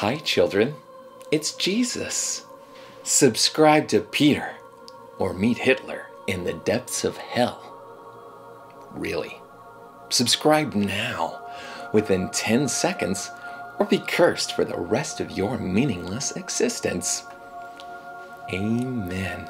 Hi, children. It's Jesus. Subscribe to Peter or meet Hitler in the depths of hell. Really. Subscribe now, within 10 seconds, or be cursed for the rest of your meaningless existence. Amen.